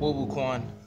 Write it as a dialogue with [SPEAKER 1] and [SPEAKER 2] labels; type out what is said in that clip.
[SPEAKER 1] Wobu Coin.